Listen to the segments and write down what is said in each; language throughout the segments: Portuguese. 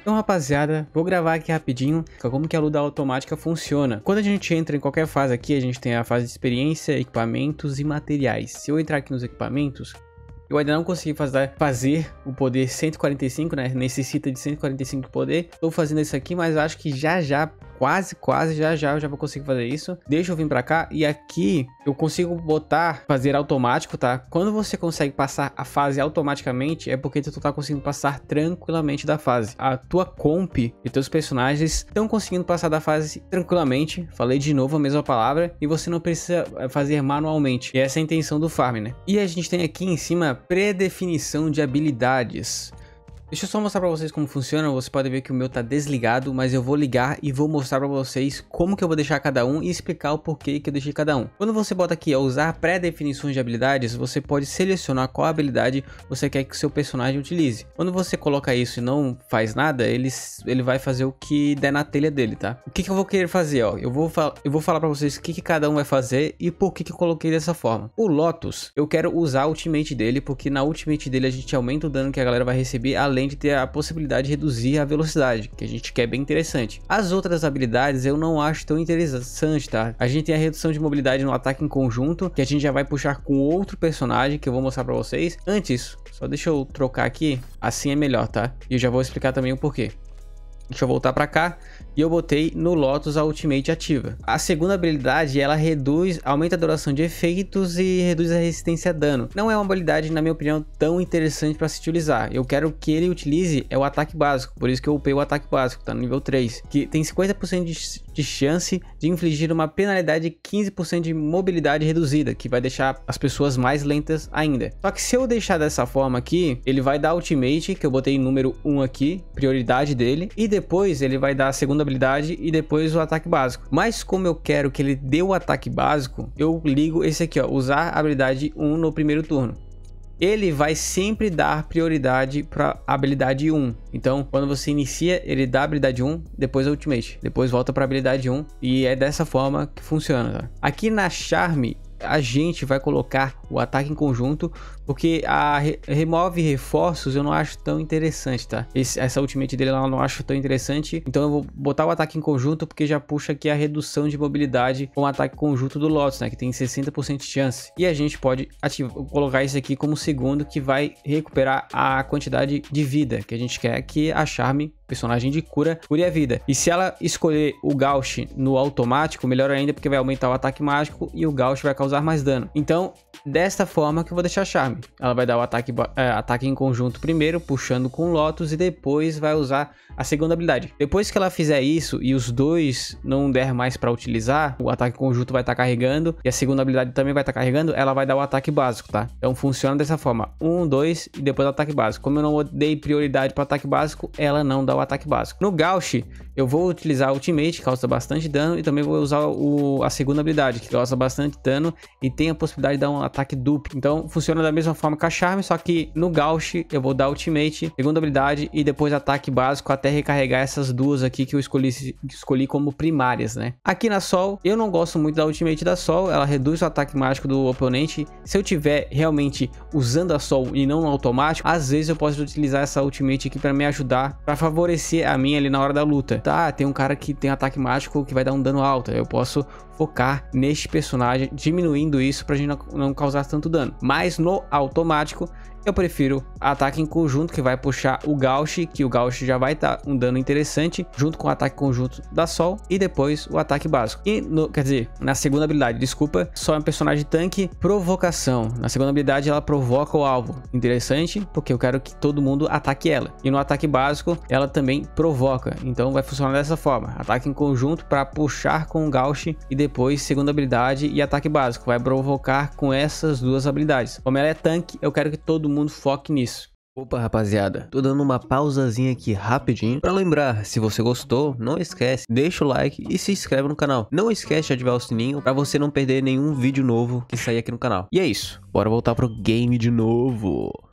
Então, rapaziada, vou gravar aqui rapidinho como que a luta automática funciona. Quando a gente entra em qualquer fase aqui, a gente tem a fase de experiência, equipamentos e materiais. Se eu entrar aqui nos equipamentos, eu ainda não consegui fazer, fazer o poder 145, né? Necessita de 145 de poder. Estou fazendo isso aqui, mas acho que já já quase, quase, já já eu já vou conseguir fazer isso. Deixa eu vir pra cá e aqui eu consigo botar, fazer automático, tá? Quando você consegue passar a fase automaticamente, é porque tu tá conseguindo passar tranquilamente da fase. A tua comp e teus personagens estão conseguindo passar da fase tranquilamente. Falei de novo a mesma palavra e você não precisa eh, fazer manualmente. E essa é a intenção do farm, né? E a gente tem aqui em cima predefinição de habilidades. Deixa eu só mostrar pra vocês como funciona, você pode ver que o meu tá desligado, mas eu vou ligar e vou mostrar pra vocês como que eu vou deixar cada um e explicar o porquê que eu deixei cada um. Quando você bota aqui, ó, usar pré-definições de habilidades, você pode selecionar qual habilidade você quer que o seu personagem utilize. Quando você coloca isso e não faz nada, ele, ele vai fazer o que der na telha dele, tá? O que que eu vou querer fazer, ó? Eu vou, eu vou falar pra vocês o que que cada um vai fazer e por que que eu coloquei dessa forma. O Lotus, eu quero usar a ultimate dele, porque na ultimate dele a gente aumenta o dano que a galera vai receber, além além de ter a possibilidade de reduzir a velocidade, que a gente quer bem interessante. As outras habilidades eu não acho tão interessante, tá? A gente tem a redução de mobilidade no ataque em conjunto, que a gente já vai puxar com outro personagem, que eu vou mostrar pra vocês. Antes, só deixa eu trocar aqui, assim é melhor, tá? E eu já vou explicar também o porquê. Deixa eu voltar para cá e eu botei no Lotus a Ultimate ativa. A segunda habilidade, ela reduz, aumenta a duração de efeitos e reduz a resistência a dano. Não é uma habilidade, na minha opinião, tão interessante para se utilizar. Eu quero que ele utilize é o ataque básico, por isso que eu upei o ataque básico, tá no nível 3, que tem 50% de, de chance de infligir uma penalidade de 15% de mobilidade reduzida, que vai deixar as pessoas mais lentas ainda. Só que se eu deixar dessa forma aqui, ele vai dar Ultimate, que eu botei número 1 aqui, prioridade dele, e depois ele vai dar a segunda habilidade e depois o ataque básico. Mas como eu quero que ele dê o ataque básico, eu ligo esse aqui, ó, usar a habilidade 1 no primeiro turno ele vai sempre dar prioridade para habilidade 1. Então, quando você inicia, ele dá habilidade 1, depois ultimate, depois volta para habilidade 1 e é dessa forma que funciona. Tá? Aqui na Charme, a gente vai colocar o ataque em conjunto, porque a re remove reforços eu não acho tão interessante, tá? Esse, essa ultimate dele eu não acho tão interessante, então eu vou botar o ataque em conjunto, porque já puxa aqui a redução de mobilidade com o ataque conjunto do Lotus, né? Que tem 60% de chance. E a gente pode ativar, colocar esse aqui como segundo, que vai recuperar a quantidade de vida que a gente quer que a Charme personagem de cura, cure a vida. E se ela escolher o Gauch no automático, melhor ainda, porque vai aumentar o ataque mágico e o Gauch vai causar mais dano. Então, desta forma que eu vou deixar Charme. Ela vai dar o ataque, é, ataque em conjunto primeiro, puxando com o Lotus, e depois vai usar a segunda habilidade. Depois que ela fizer isso e os dois não der mais para utilizar, o ataque conjunto vai estar tá carregando e a segunda habilidade também vai estar tá carregando, ela vai dar o ataque básico, tá? Então funciona dessa forma: um, dois e depois o ataque básico. Como eu não dei prioridade para ataque básico, ela não dá o ataque básico. No Gauch, eu vou utilizar Ultimate, que causa bastante dano, e também vou usar o, a segunda habilidade, que causa bastante dano e tem a possibilidade de dar um ataque duplo. Então funciona da mesma forma que a Charme, só que no Gauch eu vou dar Ultimate, segunda habilidade e depois ataque básico até recarregar essas duas aqui que eu escolhi, escolhi como primárias, né? Aqui na Sol, eu não gosto muito da Ultimate da Sol, ela reduz o ataque mágico do oponente. Se eu tiver realmente usando a Sol e não no automático, às vezes eu posso utilizar essa Ultimate aqui para me ajudar, para favorecer a minha ali na hora da luta. Tá, tem um cara que tem ataque mágico que vai dar um dano alto, eu posso focar neste personagem, diminuindo isso pra gente não, não causar tanto dano. Mas no automático, eu prefiro ataque em conjunto, que vai puxar o Gauch, que o Gauch já vai dar um dano interessante, junto com o ataque conjunto da Sol, e depois o ataque básico. E, no, quer dizer, na segunda habilidade, desculpa, Sol é um personagem tanque, provocação. Na segunda habilidade, ela provoca o alvo. Interessante, porque eu quero que todo mundo ataque ela. E no ataque básico, ela também provoca. Então vai funcionar dessa forma. Ataque em conjunto para puxar com o Gauch, e depois segunda habilidade e ataque básico. Vai provocar com essas duas habilidades. Como ela é tanque, eu quero que todo mundo foque nisso. Opa, rapaziada, tô dando uma pausazinha aqui rapidinho para lembrar, se você gostou, não esquece, deixa o like e se inscreve no canal. Não esquece de ativar o sininho para você não perder nenhum vídeo novo que sair aqui no canal. E é isso, bora voltar pro game de novo.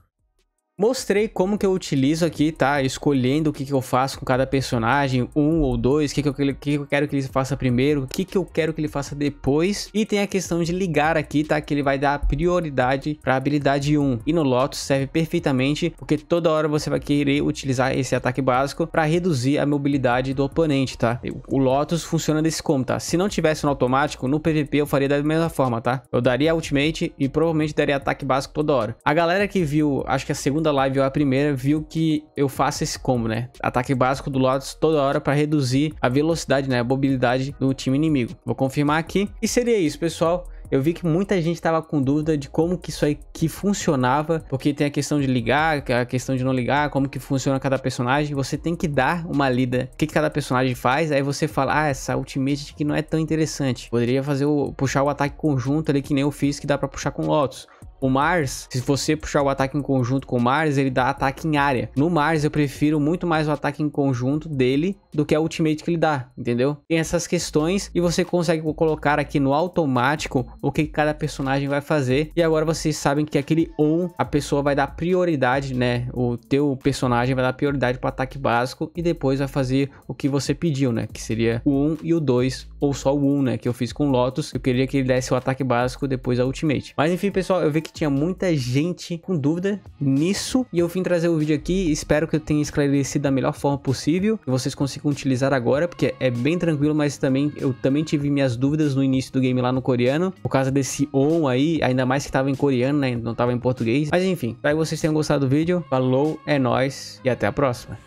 Mostrei como que eu utilizo aqui, tá? Escolhendo o que, que eu faço com cada personagem, um ou dois, o que, que, eu, que, que eu quero que ele faça primeiro, o que, que eu quero que ele faça depois. E tem a questão de ligar aqui, tá? Que ele vai dar prioridade para habilidade 1. E no Lotus serve perfeitamente, porque toda hora você vai querer utilizar esse ataque básico para reduzir a mobilidade do oponente, tá? O Lotus funciona desse como, tá? Se não tivesse no automático, no PVP eu faria da mesma forma, tá? Eu daria ultimate e provavelmente daria ataque básico toda hora. A galera que viu, acho que a segunda segunda live ou a primeira, viu que eu faço esse combo, né? Ataque básico do Lotus toda hora para reduzir a velocidade, né? A mobilidade do time inimigo. Vou confirmar aqui. E seria isso, pessoal. Eu vi que muita gente estava com dúvida de como que isso aí que funcionava, porque tem a questão de ligar, a questão de não ligar, como que funciona cada personagem. Você tem que dar uma lida, o que, que cada personagem faz, aí você fala, ah, essa ultimate aqui não é tão interessante. Poderia fazer o puxar o ataque conjunto ali que nem eu fiz, que dá para puxar com Lotus. O Mars, se você puxar o ataque em conjunto com o Mars, ele dá ataque em área. No Mars, eu prefiro muito mais o ataque em conjunto dele do que a ultimate que ele dá, entendeu? Tem essas questões e você consegue colocar aqui no automático o que cada personagem vai fazer. E agora vocês sabem que aquele on, a pessoa vai dar prioridade, né? O teu personagem vai dar prioridade para o ataque básico e depois vai fazer o que você pediu, né? Que seria o 1 e o 2, ou só o 1, né? Que eu fiz com o Lotus. Eu queria que ele desse o ataque básico depois a ultimate. Mas enfim, pessoal, eu vi que tinha muita gente com dúvida nisso e eu vim trazer o vídeo aqui. Espero que eu tenha esclarecido da melhor forma possível e vocês consigam utilizar agora, porque é bem tranquilo, mas também eu também tive minhas dúvidas no início do game lá no coreano, por causa desse on aí, ainda mais que tava em coreano, né? Não tava em português. Mas enfim, espero que vocês tenham gostado do vídeo. Falou, é nóis e até a próxima.